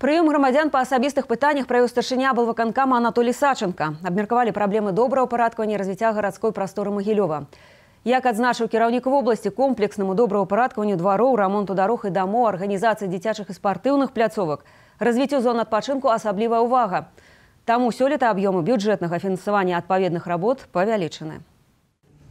Прыём грамадзян па асабістых пытаннях правёў старшыня былваканкама Анатолий Саченко. Абмеркавалі праблемы добрага парадкавання і развіцця гарадской прасторы Магілёва. Як адзначыў кіраўнік вобласці комплекснаму добраўпарадкаванню двароў, рамонту дарог і дамоў, арганізацыі дзіцячых і спартыўных пляцовак, развіццю зон адпачынку асаблівая ўвага. Таму сёлета аб'ёмы бюджэтнага фінансавання адпаведных работ павялічаны.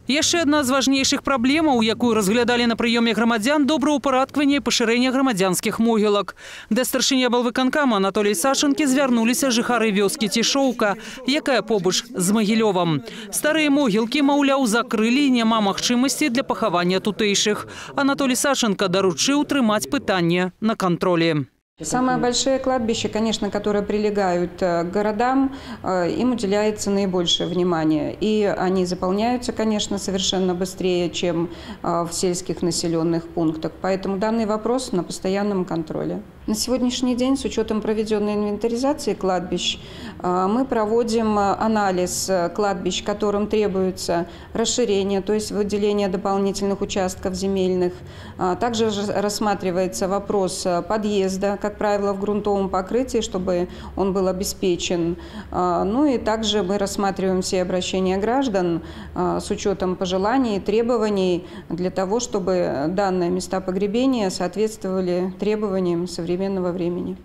Яшчэ адна з важнейшых праблемаў, якую разглядалі на прыёме грамадзян добраўпарадкавання і пашырэння грамадзянскіх могілак. Да старшыня балвыканкама Анатолій Сашанкі звярнуліся жыхары вёскі Цішоўка, якая побач з Магілёвам. Старыя могілкі, маўляў, закрылі і няма магчымасці для пахавання тутэйшых. Анатолій Сашенко даручыў трымаць пытанне на кантролі. Самые большие кладбища, конечно, которые прилегают э, к городам, э, им уделяется наибольшее внимание. И они заполняются, конечно, совершенно быстрее, чем э, в сельских населенных пунктах. Поэтому данный вопрос на постоянном контроле. На сегодняшний день, с учетом проведенной инвентаризации кладбищ, мы проводим анализ кладбищ, которым требуется расширение, то есть выделение дополнительных участков земельных. Также рассматривается вопрос подъезда, как правило, в грунтовом покрытии, чтобы он был обеспечен. А, ну и также мы рассматриваем все обращения граждан а, с учетом пожеланий и требований для того, чтобы данные места погребения соответствовали требованиям современного времени.